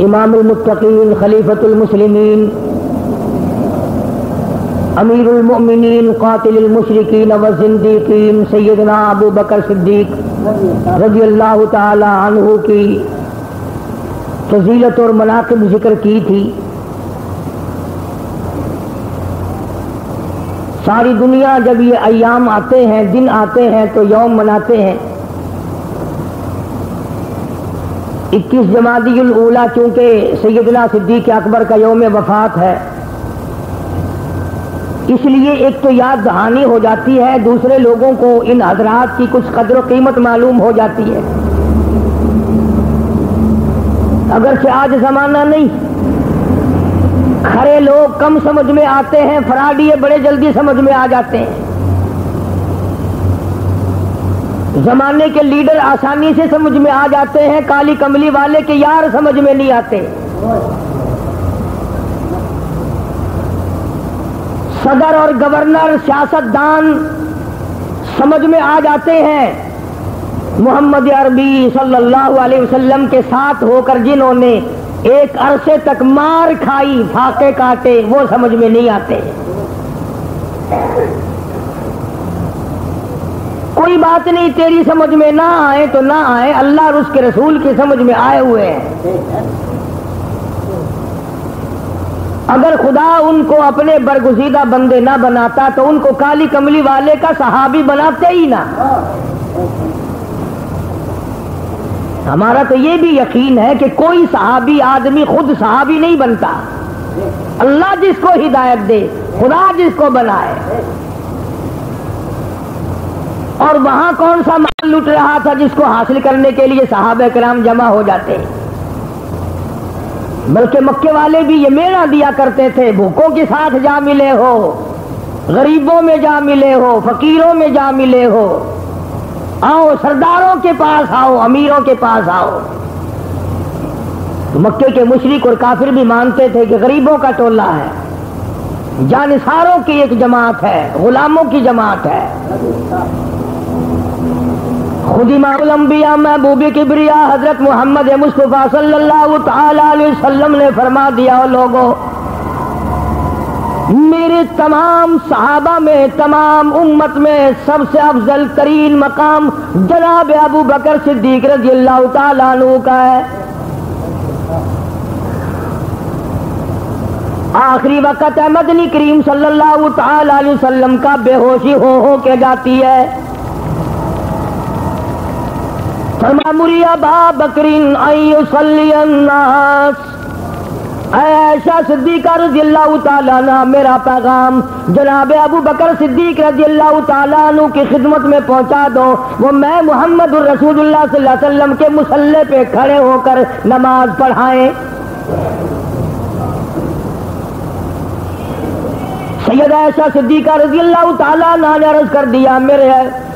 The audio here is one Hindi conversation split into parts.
इमामुलमुत्तकीन खलीफतुलमुस्लिमीन अमीरुलमुमिनीन कातिलमुशरकिन व जिंदीकीन, सैयदना अबू बकर सिद्दीक रज़ी अल्लाह अन्हु की फजीलत और मनाकब ज़िक्र की थी। सारी दुनिया जब ये अयाम आते हैं, दिन आते हैं तो यौम मनाते हैं। इक्कीस जमादियुल ऊला, चूँकि सैदना सिद्दीक अकबर का यौम वफात है। इसलिए एक तो याद दहानी हो जाती है, दूसरे लोगों को इन हजरात की कुछ कदर कीमत मालूम हो जाती है। अगर से आज जमाना नहीं। खरे लोग कम समझ में आते हैं, फराडिये बड़े जल्दी समझ में आ जाते हैं। जमाने के लीडर आसानी से समझ में आ जाते हैं, काली कमली वाले के यार समझ में नहीं आते। सदर और गवर्नर, सियासतदान समझ में आ जाते हैं। मोहम्मद अरबी सल्लल्लाहु अलैहि वसल्लम के साथ होकर जिन्होंने एक अरसे तक मार खाई, फाके काटे, वो समझ में नहीं आते। कोई बात नहीं, तेरी समझ में ना आए तो ना आए। अल्लाह और उसके रसूल की समझ में आए हुए हैं। अगर खुदा उनको अपने बरगुजीदा बंदे ना बनाता तो उनको काली कमली वाले का सहाबी बनाते ही ना। हमारा तो ये भी यकीन है कि कोई सहाबी आदमी खुद सहाबी नहीं बनता। अल्लाह जिसको हिदायत दे, खुदा जिसको बनाए। और वहाँ कौन सा माल लुट रहा था जिसको हासिल करने के लिए साहब कराम जमा हो जाते? बल्कि मक्के वाले भी ये मेरा दिया करते थे। भूखों के साथ जा मिले हो, गरीबों में जा मिले हो, फकीरों में जा मिले हो। आओ, सरदारों के पास आओ, अमीरों के पास आओ। तो मक्के के मुशरिक और काफिर भी मानते थे कि गरीबों का टोला है। जानिसारों की एक जमात है, गुलामों की जमात है। खुद इमामबिया महबूब किबरिया हज़रत मोहम्मद मुस्तफ़ा सल्लल्लाहु अलैहि वसल्लम ने फरमा दिया लोगों, मेरे तमाम सहाबा में, तमाम उम्मत में सबसे अफजल तरीन मकाम जनाब अबू बकर सिद्दीक रज़ी का है। आखिरी वक़्त है, मदनी करीम वसल्लम का बेहोशी हो हो के जाती है। फरमा मुरिया बा बकरीन आई ऐसा सिद्दीका रज़ी अल्लाह मेरा पैगाम। जनाब अबू बकर सिद्दीक रज़ी अल्लाह की खिदमत में पहुँचा दो। वो मैं मोहम्मद रसूलुल्लाह सल्लल्लाहु अलैहि वसल्लम के मुसल्ले पे खड़े होकर नमाज़ पढ़ाएँ। सैयद ऐशा सिद्दीका रज़ी अल्लाह तला ने अर्ज़ कर दिया, मेरे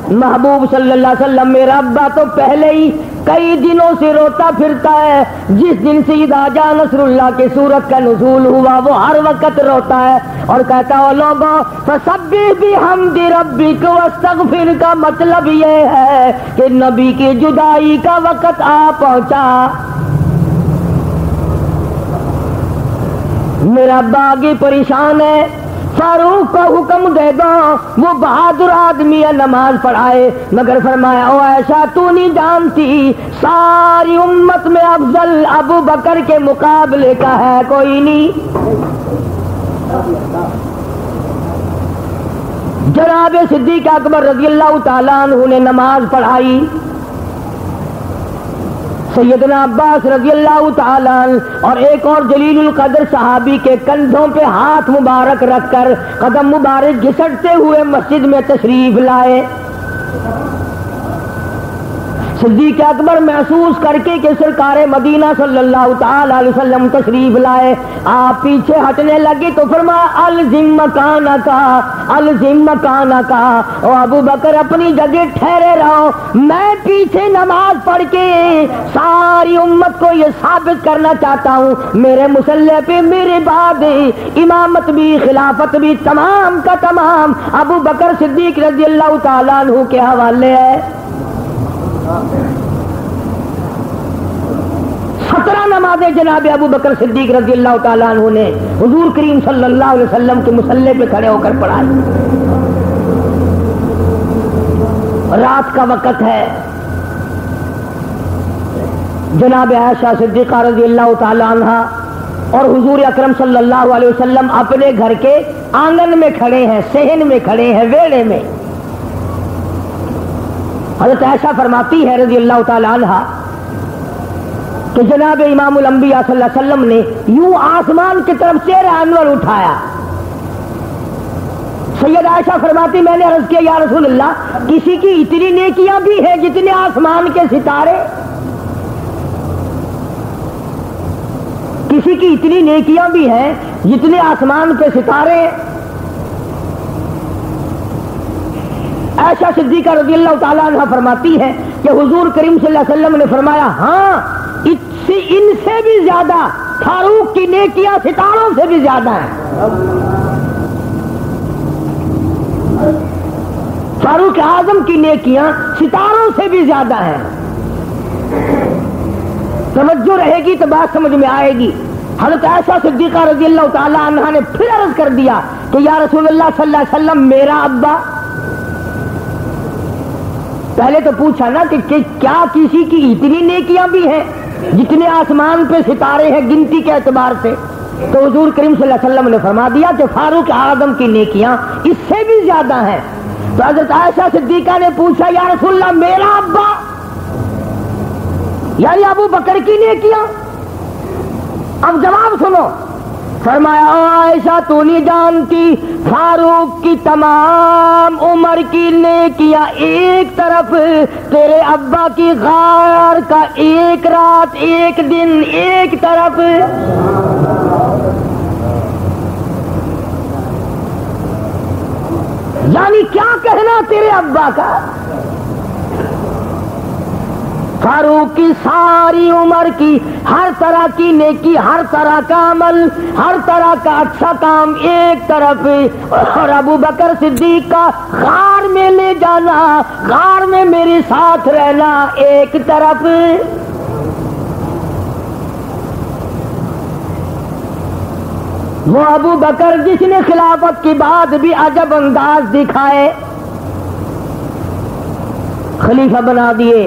महबूब सल्लल्लाहु अलैहि वसल्लम, मेरा अब्बा तो पहले ही कई दिनों से रोता फिरता है। जिस दिन से राजा नसरुल्लाह के सूरत का नजूल हुआ, वो हर वक्त रोता है और कहता हो लोगों तो सब भी हम रबी को फिर का मतलब ये है कि नबी की जुदाई का वक्त आ पहुँचा। मेरा बागी परेशान है। फारूक को हुक्म दे दो, वो बहादुर आदमी है, नमाज़ पढ़ाए। मगर फरमाया, ओ ऐसा तू नहीं जानती, सारी उम्मत में अफजल अबू बकर के मुकाबले का है, कोई नहीं। जनाब सिद्दीक अकबर रज़ी अल्लाह तला ने नमाज़ पढ़ाई। सैदना अब्बास रज़ी अल्लाह तन और एक और जलील कदर सहाबी के कंधों पे हाथ मुबारक रखकर कदम मुबारक घिसटते हुए मस्जिद में तशरीफ़ लाए। सिद्दीक अकबर महसूस करके कि सरकार मदीना सल्लल्लाहु अलैहि वसल्लम तशरीफ़ लाए। आप पीछे हटने लगे तो फरमा, अल जिम काना का, अल जिम काना का। और अबू बकर, अपनी जगह ठहरे रहो। मैं पीछे नमाज़ पढ़ के सारी उम्मत को ये साबित करना चाहता हूँ। मेरे मुसल्ले पे मेरे बाद इमामत भी, खिलाफत भी तमाम का तमाम। अबू बकर सिद्दीक रज़ी अल्लाह तु के हवाले है। सत्रह नमाजें जनाब अबू बकर सिद्दीक रज़ी अल्लाह तु ने हजूर करीम सल्लल्लाहु अलैहि वसल्लम के मुसल्ले पे खड़े होकर पढ़ाई रात का वक़्त है। जनाब आयशा सिद्दीक़ा रज़ी अल्लाह तहा और हुजूर अकरम सल्लल्लाहु अलैहि वसल्लम अपने घर के आँगन में खड़े हैं, सहन में खड़े हैं, वेड़े में। हज़रत ऐसा फरमाती है रज़ी अल्लाह तहा कि जनाब इमाम वसल्लम ने यूँ आसमान की तरफ़ चेहरा अनवर उठाया। सैयद आयशा फरमाती, मैंने अर्ज़ किया, या रसूल अल्लाह किसी की इतनी नेकियाँ भी है जितने आसमान के सितारे। किसी की इतनी नेकियाँ भी हैं जितने आसमान के सितारे। ऐसा सिद्दीका रज़ी अल्लाह तला फरमाती है कि हुजूर करीम वसल्लम ने फरमाया हाँ इससे, इनसे भी ज़्यादा फारूक की नेकियाँ सितारों से भी ज़्यादा है। फारूक आज़म की नेकियाँ सितारों से भी ज़्यादा है। तवज्जो रहेगी तो बात समझ में आएगी। हज़रत ऐसा सिद्दीका रज़ी अल्लाह तला ने फिर अर्ज़ कर दिया कि या रसूल सल्लल्लाहु अलैहि वसल्लम, मेरा अब्बा पहले तो पूछा ना कि, कि क्या किसी की इतनी नेकियाँ भी हैं? जितने आसमान पे सितारे हैं गिनती के एतबार से। तो हजूर करीम वसल्लम ने फरमा दिया कि फारूक आदम की नेकियाँ इससे भी ज़्यादा हैं। तो हज़रत आयशा सिद्दीका ने पूछा या रसुल्ला मेरा अब्बा? यानी अबू बकर की नेकियाँ। अब जवाब सुनो फरमाया, आयशा, तू नहीं जानती, फारूक की तमाम उम्र की नेकिया एक तरफ़, तेरे अब्बा की गार का एक रात, एक दिन, एक तरफ़। यानी क्या कहना तेरे अब्बा का? फारूक की सारी उम्र की, हर तरह की नेकी, हर तरह का अमल, हर तरह का अच्छा काम एक तरफ़ और अबू बकर सिद्दीक का गार में ले जाना गार में मेरे साथ रहना एक तरफ़। वो अबू बकर जिसने खिलाफत की बात भी अजब अंदाज दिखाए, खलीफा बना दिए।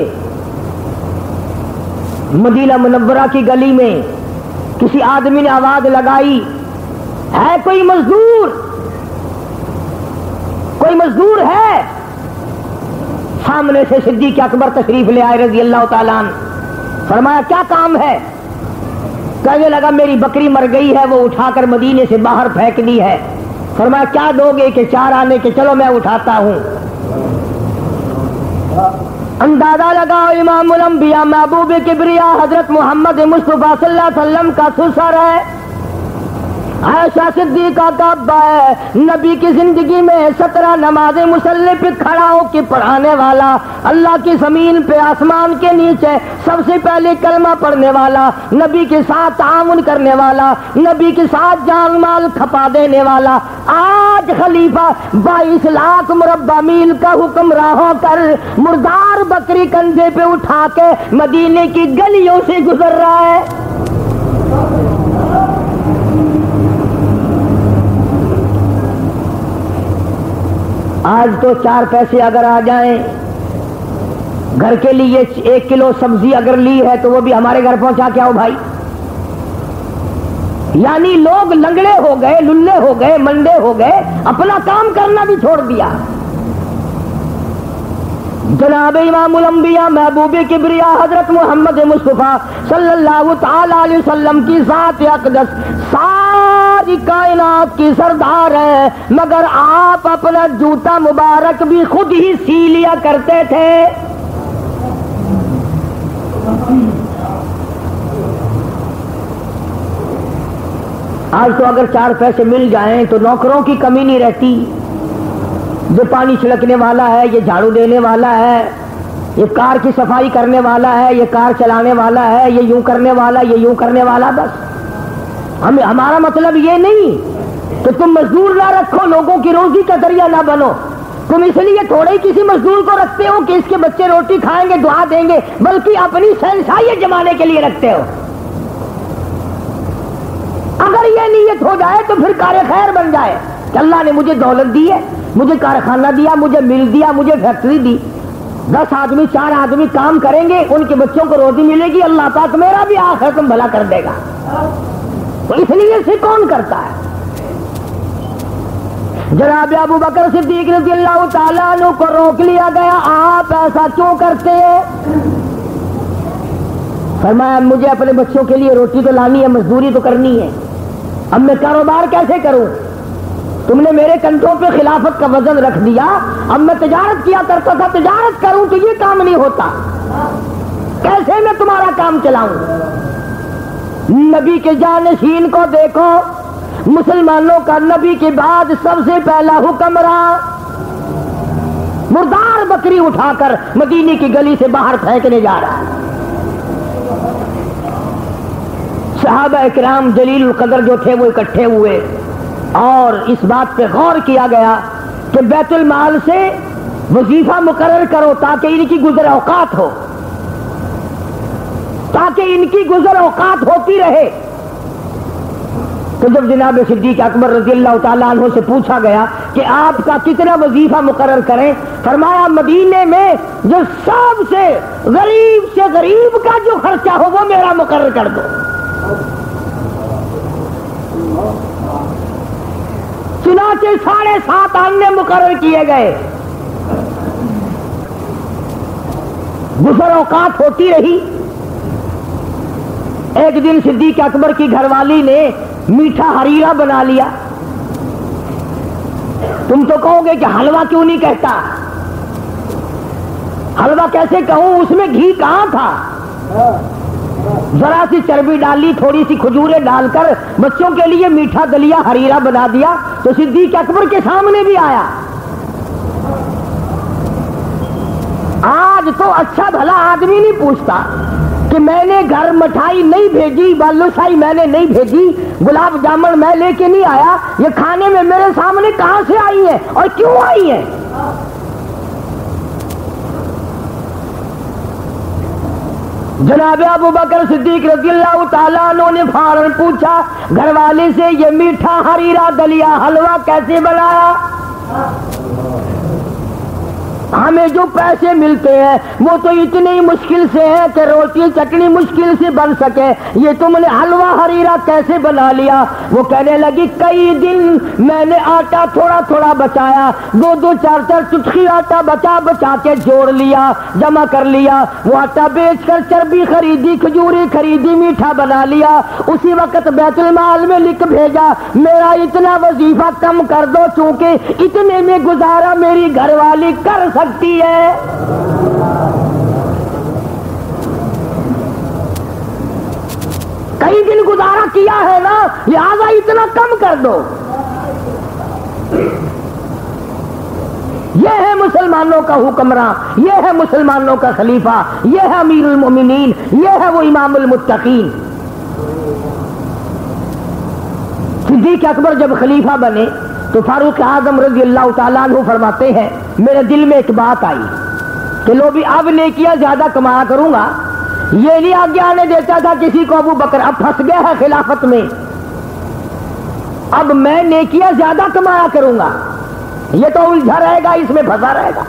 मदीना मुनवरा की गली में किसी आदमी ने आवाज़ लगाई, है कोई मजदूर? कोई मजदूर है? सामने से सिद्दीक अकबर तशरीफ़ ले आए रज़ी अल्लाह तालान फरमाया, क्या काम है? कहने लगा, मेरी बकरी मर गई है, वो उठाकर मदीने से बाहर फेंक दी है। फरमाया, क्या दोगे कि चार आने के? चलो, मैं उठाता हूँ। अंदाज़ा लगाओ इमाम महबूब किबरिया हज़रत मोहम्मद मुस्तफ़ा सल्लम का सुसर है। ऐसा सिद्दीका का अब्बा है। नबी की ज़िंदगी में सत्रह नमाजे मुसल्ले पे खड़ा होकर पढ़ाने वाला, अल्लाह की ज़मीन पे आसमान के नीचे सबसे पहले कलमा पढ़ने वाला, नबी के साथ ताउन करने वाला, नबी के साथ जान माल खपा देने वाला। आज खलीफा बाईस लाख मुरब्बा मील का हुक्म रहा कर मुर्दार बकरी कंधे पे उठा के मदीने की गलियों से गुजर रहा है। आज तो चार पैसे अगर आ जाएँ, घर के लिए एक किलो सब्ज़ी अगर ली है तो वो भी हमारे घर पहुँचा क्या हो भाई। यानी लोग लंगड़े हो गए, लुल्ले हो गए, मंडे हो गए, अपना काम करना भी छोड़ दिया। जनाब इमामुलम्बिया महबूब किबरिया हज़रत मोहम्मद मुस्तफ़ा सल्लल्लाहु अलैहि वसल्लम की सात अकदस सारी कायनात की सरदार है, मगर आप अपना जूता मुबारक भी खुद ही सी लिया करते थे। आज तो अगर चार पैसे मिल जाएँ तो नौकरों की कमी नहीं रहती। जो पानी छिड़कने वाला है, ये झाड़ू देने वाला है, ये कार की सफ़ाई करने वाला है, ये कार चलाने वाला है, ये यूँ करने वाला, ये यूँ करने वाला, बस। हम, हमारा मतलब ये नहीं कि तुम मजदूर ना रखो, लोगों की रोजी का ज़रिया ना बनो। तुम इसलिए थोड़े ही किसी मजदूर को रखते हो कि इसके बच्चे रोटी खाएँगे, दुआ देंगे, बल्कि अपनी सहनशाही जमाने के लिए रखते हो। अगर ये नीयत हो जाए तो फिर कार्य खैर बन जाए। अल्लाह ने मुझे दौलत दी है, मुझे कारखाना दिया, मुझे मिल दिया, मुझे फैक्ट्री दी। दस आदमी, चार आदमी काम करेंगे, उनके बच्चों को रोटी मिलेगी, अल्लाह पाक मेरा भी आखिर तुम भला कर देगा। तो इसलिए से कौन करता है? जनाब अबू बकर सिद्दीक रज़ी अल्लाह तला को रोक लिया गया। आप ऐसा क्यों करते हैं? फरमाया, मुझे अपने बच्चों के लिए रोटी तो लानी है, मजदूरी तो करनी है। अब मैं कारोबार कैसे करूँ? तुमने मेरे कंधों पे खिलाफत का वज़न रख दिया। अब मैं तजारत किया करता था, तजारत करूँ तो ये काम नहीं होता। कैसे मैं तुम्हारा काम चलाऊं? नबी के जानशीन को देखो। मुसलमानों का नबी के बाद सबसे पहला हुक्म रहा मुर्दार बकरी उठाकर मदीने की गली से बाहर फेंकने जा रहा साहब इकराम जलील कदर जो थे, वो इकट्ठे हुए। और इस बात पे गौर किया गया कि बैतुल माल से वजीफा मुकर करो ताकि इनकी गुजर औकात हो। ताकि इनकी गुजर औकात होती रहे। तो जब जनाब सिद्दीक अकबर रज़ी अल्लाह से पूछा गया कि आपका कितना वजीफा मुकर करें, फरमाया, मदीने में जो सबसे गरीब से गरीब का जो खर्चा हो, वो मेरा मुकर कर दो। चुनाचे साढ़े सात आने मुकर किए गए। गुजर औकात होती रही। एक दिन सिद्दीक अकबर की घरवाली ने मीठा हरीरा बना लिया। तुम तो कहोगे कि हलवा क्यों नहीं कहता? हलवा कैसे कहूँ? उसमें घी कहाँ था? जरा सी चर्बी डाली, थोड़ी सी खजूरें डालकर बच्चों के लिए मीठा दलिया हरीरा बना दिया तो सिद्दीक अकबर के सामने भी आया। आज तो अच्छा भला आदमी नहीं पूछता। कि मैंने घर मिठाई नहीं भेजी बालूशाही मैंने नहीं भेजी, गुलाब जामुन मैं लेके नहीं आया। ये खाने में मेरे सामने कहाँ से आई है और क्यों आई है? जनाब अबू बकर सिद्दीक रजील्ला ने फारन पूछा, घरवाले से ये मीठा हरीरा दलिया हलवा कैसे बनाया? हमें जो पैसे मिलते हैं, वो तो इतनी मुश्किल से है कि रोटी चटनी मुश्किल से बन सके। ये तुमने हलवा हरीरा कैसे बना लिया? वो कहने लगी, कई दिन मैंने आटा थोड़ा थोड़ा बचाया। दो दो चार चार चुटकी आटा बचा बचा के जोड़ लिया, जमा कर लिया। वो आटा बेच कर चर्बी खरीदी, खजूरी खरीदी, मीठा बना लिया। उसी वक्त बैतुल माल में लिख भेजा, मेरा इतना वजीफा कम कर दो, चूँकि इतने में गुजारा मेरी घरवाली कर सकती है। कई दिन गुजारा किया है ना, लिहाजा इतना कम कर दो। यह है मुसलमानों का हुक्मरान यह है मुसलमानों का खलीफा यह है अमीरुल मोमिनीन यह है वो इमामुल मुत्तकीन। सिद्दीक अकबर जब खलीफा बने तो फारूक आज़म रज़ी अल्लाह तु फरमाते हैं, मेरे दिल में एक बात आई कि लो भी अब किया ज़्यादा कमाया करूँगा। ये नहीं आज्ञा आने देता था किसी को अबू बकर। अब फंस गया है खिलाफत में। अब मैं नेकिया ज़्यादा कमाया करूँगा। ये तो उलझा रहेगा, इसमें फंसा रहेगा।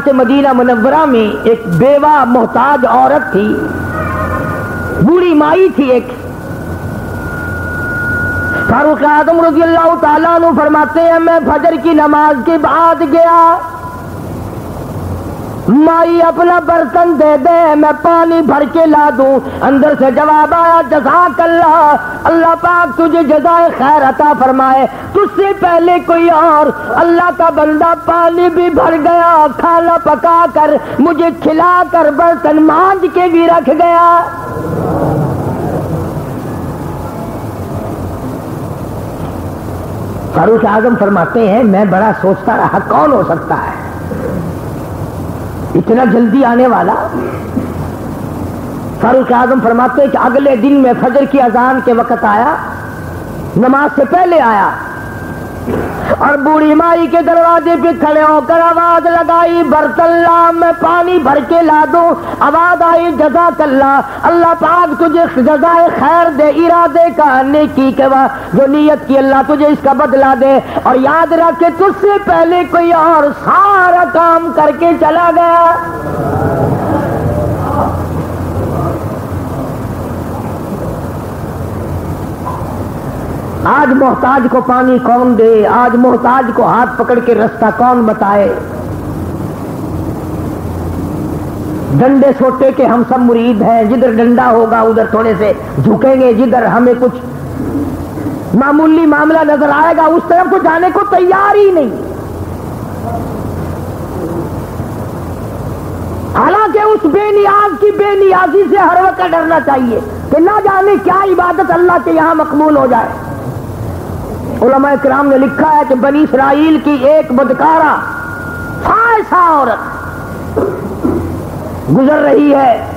से मदीना मुनवरा में एक बेवा मोहताज औरत थी, बूढ़ी माई थी एक। फारूक आदम रज़ी अल्लाह फरमाते हैं, मैं फजर की नमाज़ के बाद गया। माई अपना बर्तन दे दे, मैं पानी भर के ला दूँ। अंदर से जवाब आया जजाक अल्लाह अल्लाह पाक तुझे जजाए खैर अता फरमाए। तुझसे पहले कोई और, अल्लाह का बंदा पानी भी भर गया, खाना पका कर मुझे खिला कर बर्तन मांझ के भी रख गया। फारूक आज़म फरमाते हैं, मैं बड़ा सोचता रहा, कौन हो सकता है? इतना जल्दी आने वाला? फारूक आज़म फरमाते हैं कि अगले दिन में फजर की अजान के वक्त आया, नमाज़ से पहले आया। और बूढ़ी माई के दरवाजे पे खड़े होकर आवाज़ लगाई बरतल्ला मैं पानी भर के ला दो। आवाज़ आई जजा कल्ला, अल्लाह पाक तुझे जजाए खैर दे, इरादे का नेकी के बाद जो नीयत की अल्लाह तुझे इसका बदला दे। और याद रख तुझसे पहले कोई और सारा काम करके चला गया। आज मोहताज को पानी कौन दे? आज मोहताज को हाथ पकड़ के रास्ता कौन बताए? डंडे सोटे के हम सब मुरीद हैं। जिधर डंडा होगा, उधर थोड़े से झुकेंगे। जिधर हमें कुछ मामूली मामला नज़र आएगा, उस तरफ़ को जाने को तैयार ही नहीं। हालाँकि उस बेनियाज की बेनियाजी से हर वक्त डरना चाहिए कि ना जाने क्या इबादत अल्लाह के यहाँ मकबूल हो जाए। उलमा कराम ने लिखा है कि बनी इसराइल की एक बदकारा फायसा औरत गुजर रही है।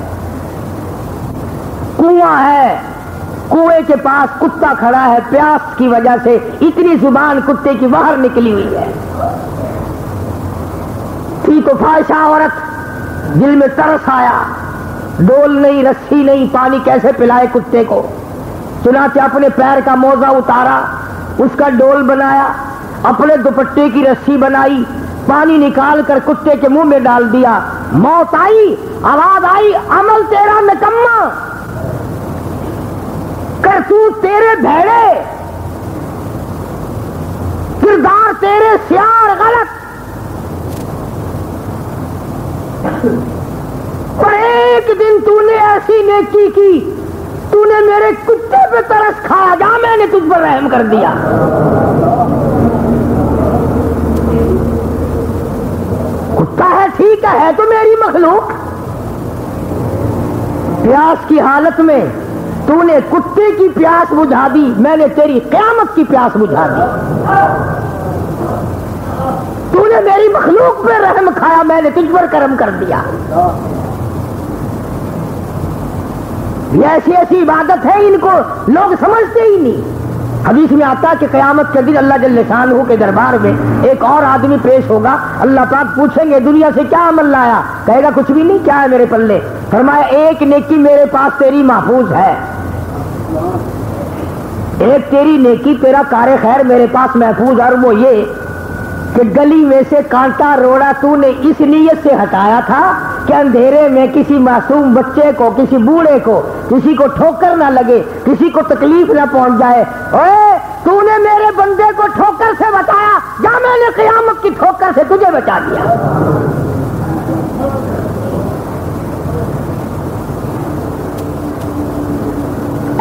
कुआँ है, कुएँ के पास कुत्ता खड़ा है। प्यास की वजह से इतनी ज़ुबान कुत्ते की बाहर निकली हुई है। थी तो फायसा औरत, दिल में तरस आया। डोल नहीं, रस्सी नहीं, पानी कैसे पिलाए कुत्ते को? चुनाचे अपने पैर का मोजा उतारा। उसका डोल बनाया, अपने दुपट्टे की रस्सी बनाई, पानी निकाल कर कुत्ते के मुँह में डाल दिया। मौत आई, आवाज़ आई, अमल तेरा निकम्मा। करतूत तेरे भेड़े। किरदार तेरे सियार गलत। पर एक दिन तूने ऐसी नेकी की तूने मेरे कुत्ते पे तरस खाया जा मैंने तुझ पर रहम कर दिया। कुत्ता है ठीक है, तो मेरी मखलूक। प्यास की हालत में तूने कुत्ते की प्यास बुझा दी मैंने तेरी क्यामत की प्यास बुझा दी। तूने मेरी मखलूक पे रहम खाया मैंने तुझ पर कर्म कर दिया। ये ऐसी ऐसी इबादत है, इनको लोग समझते ही नहीं। हदीस में आता कि कयामत के दिन अल्लाह जल शाह के दरबार में एक और आदमी पेश होगा। अल्लाह पाक पूछेंगे, दुनिया से क्या अमल लाया? कहेगा, कुछ भी नहीं, क्या है मेरे पल्ले? फरमाया, एक नेकी मेरे पास तेरी महफूज है। एक तेरी नेकी तेरा कार्य खैर मेरे पास महफूज और वो ये कि गली में से कांटा रोड़ा तूने इस नीयत से हटाया था कि अंधेरे में किसी मासूम बच्चे को, किसी बूढ़े को किसी को ठोकर ना लगे, किसी को तकलीफ़ ना पहुँच जाए। ओए, तूने मेरे बंदे को ठोकर से बचाया। या मैंने कयामत की ठोकर से तुझे बचा दिया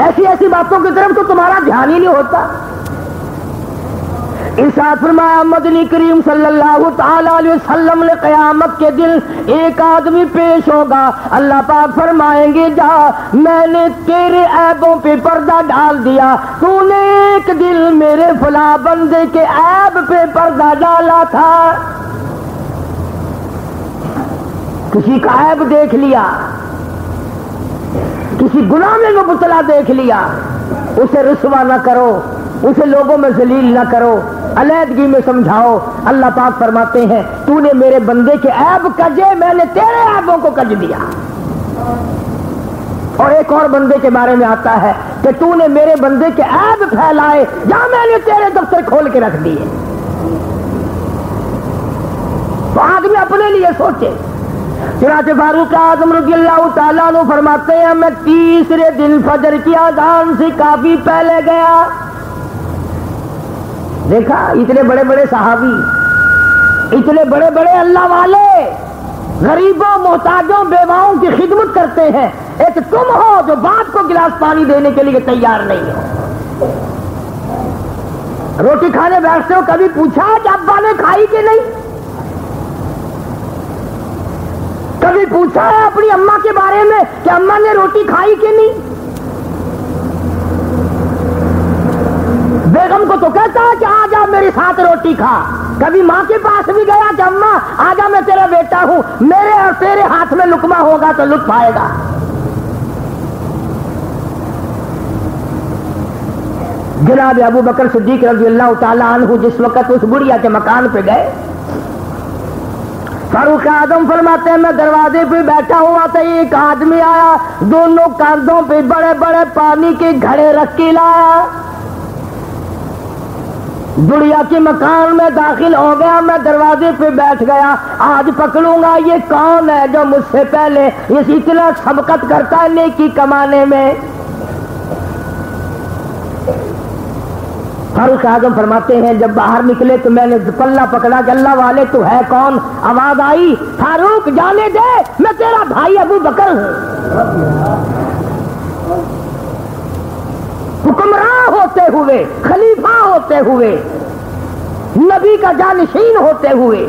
ऐसी ऐसी बातों की तरफ़ तो तुम्हारा ध्यान ही नहीं होता। मदनी करीम सल्लल्लाहु वसल्लम ने कयामत के दिन एक आदमी पेश होगा। अल्लाह पाक फरमाएँगे, जा, मैंने तेरे ऐबों पे पर्दा डाल दिया। तूने एक दिल मेरे फला बंदे के ऐब पे पर्दा डाला था। किसी का ऐब देख लिया, किसी गुनाह में मुबतला देख लिया। उसे रुसवा न करो, उसे लोगों में जलील न करो। अलहदगी में समझाओ। अल्लाह पाक फरमाते हैं, तूने मेरे बंदे के ऐब कजे मैंने तेरे ऐबों को कज दिया। और एक और बंदे के बारे में आता है कि तूने मेरे बंदे के ऐब फैलाए, या मैंने तेरे दफ्तर खोल के रख दिए। तो आदमी अपने लिए सोचे। चुनाचे फारूक आज़म फरमाते हैं, मैं तीसरे दिन फजर की आजान से काफ़ी पहले गया। देखा, इतने बड़े बड़े साहबी, इतने बड़े बड़े अल्लाह वाले, गरीबों, मोहताजों, बेवाओं की खिदमत करते हैं। एक तुम हो जो बाप को गिलास पानी देने के लिए तैयार नहीं हो। रोटी खाने बैठते हो, कभी पूछा कि अब्बा ने खाई कि नहीं? कभी पूछा है अपनी अम्मा के बारे में कि अम्मा ने रोटी खाई कि नहीं बेगम को तो कहता है कि आजा मेरे साथ रोटी खा। कभी माँ के पास भी गया कि अम्मा, आजा मैं तेरा बेटा हूँ। मेरे और तेरे हाथ में लुकमा होगा तो लुत्फ आएगा जनाब अबू बकर सिद्दीक रज़ी अल्लाह तु जिस वक्त उस बुढ़िया के मकान पे गए, फारूक आदम फरमाते हैं, मैं दरवाजे पे बैठा हुआ था, एक आदमी आया, दोनों कांधों पे बड़े बड़े पानी के घड़े रख के लाया। बुढ़िया के मकान में दाखिल हो गया, मैं दरवाजे पे बैठ गया। आज पकड़ूँगा, ये कौन है जो मुझसे पहले इस इतना सबकत करता है नेकी कमाने में? फारूक आज़म फरमाते हैं, जब बाहर निकले तो मैंने पल्ला पकड़ा कि अल्लाह वाले, तू है कौन? आवाज़ आई, फारूक, जाने दे, मैं तेरा भाई अबू बकर हूँ। हुक्मरान होते हुए, खलीफा होते हुए, नबी का जानशीन होते हुए,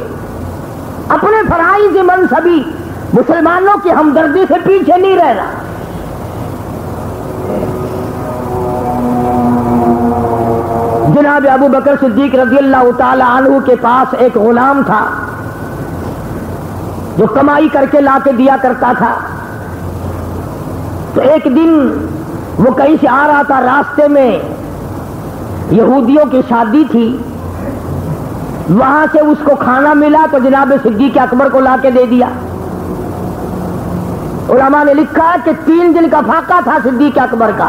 अपने फराइज मन सभी मुसलमानों की हमदर्दी से पीछे नहीं रहना। जनाब अबू बकर सिद्दीक रज़ी अल्लाह तु के पास एक गुलाम था, जो कमाई करके लाके दिया करता था। तो एक दिन वो कहीं से आ रहा था रास्ते में। यहूदियों की शादी थी। वहाँ से उसको खाना मिला तो जनाब सिद्दीक अकबर को लाके दे दिया। उलमा ने लिखा कि तीन दिन का फाका था सिद्दीक अकबर का।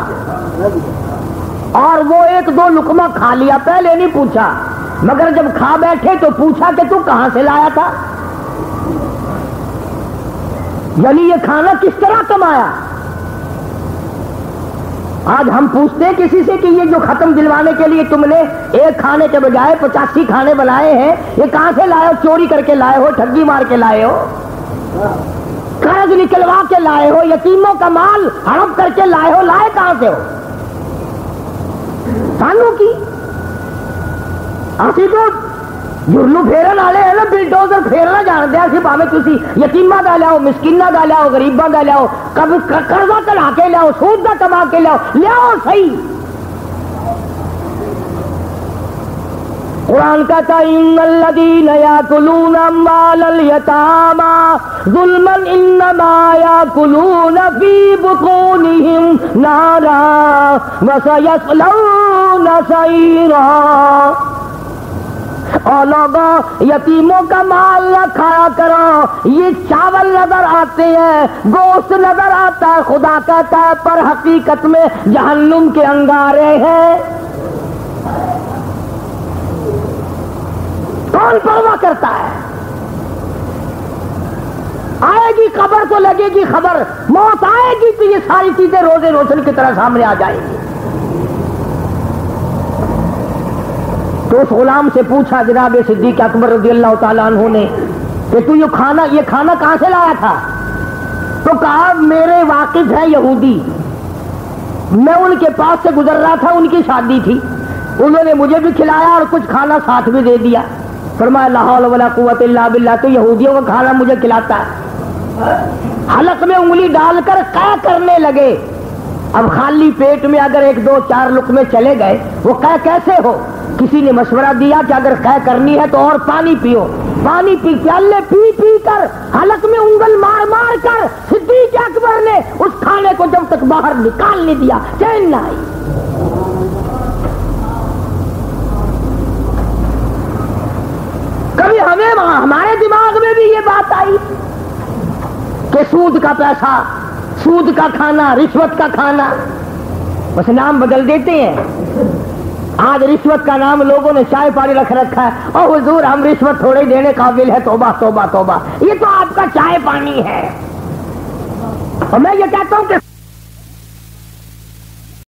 और वो एक दो लुकमा खा लिया, पहले नहीं पूछा। मगर जब खा बैठे तो पूछा कि तू कहाँ से लाया था? यानी ये खाना किस तरह कमाया? आज हम पूछते हैं किसी से कि ये जो खत्म दिलवाने के लिए तुमने एक खाने के बजाय पचासी खाने बनाए हैं, ये कहाँ से लाए हो? चोरी करके लाए हो, ठगी मार के लाए हो? कर्ज निकलवा के लाए हो, यतीमों का माल हड़प करके लाए हो, लाए कहाँ से हो? सानू की? ਅਸੀਂ तो जुर्नू फेरन वाले है ना बिलडोजर फेरना जानते हैं ਅਸੀਂ ਭਾਵੇਂ ਤੁਸੀਂ ਯਤੀਮਾਂ ਦਾ ਲਿਆਓ ਮਿਸਕੀਨਾਂ ਦਾ ਲਿਆਓ ਗਰੀਬਾਂ ਦਾ ਲਿਆਓ ਕਬ ਕਰਜ਼ਾ ਕਢਾ ਕੇ ਲਿਆਓ ਸੂਦ ਦਾ ਕਮਾ ਕੇ ਲਿਆਓ ਲਿਆਓ ਸਹੀ कुरान कहता इन्नल्लदीन याकुलून अम्वालल यतामा जुल्मन इन्नमा याकुलून फी बुतूनिहिम नारा व सयस्लौन सईरा और लोगों, यतीमों का माल न खाया करो। ये चावल नज़र आते हैं, गोश्त नज़र आता है। खुदा कहता है, पर हकीकत में जहन्नुम के अंगारे हैं। कौन परवाह करता है? आएगी खबर तो लगेगी खबर। मौत आएगी तो ये सारी चीज़ें रोज़े रोशन की तरह सामने आ जाएगी। तो उस गुलाम से पूछा, जनाब सिद्दीक अकबर रज़ी अल्लाह तु ने कि तू ये खाना ये खाना कहाँ से लाया था? तो कहा, मेरे वाकिफ है यहूदी। मैं उनके पास से गुजर रहा था, उनकी शादी थी। उन्होंने मुझे भी खिलाया और कुछ खाना साथ भी दे दिया। फरमाया लाहौल बिल्ला तो यहूदियों का खाना मुझे खिलाता। है हलक में उंगली डालकर क्या करने लगे? अब खाली पेट में अगर एक दो चार लुक में चले गए, वो कह कैसे हो? किसी ने मशवरा दिया कि अगर कह करनी है तो और पानी पियो। पानी पी प्याले पी पी कर, हलक में उंगल मार मार कर सिद्दीक अकबर ने उस खाने को जब तक बाहर निकाल नहीं दिया, चैन न आई कभी हमें हमारे दिमाग में भी ये बात आई कि सूद का पैसा, सूद का खाना, रिश्वत का खाना, बस नाम बदल देते हैं। आज रिश्वत का नाम लोगों ने चाय पानी रख रखा है। और हुजूर, हम रिश्वत थोड़े देने काबिल है। तोबा तोबा तोबा। ये तो आपका चाय पानी है। और मैं ये कहता हूँ कि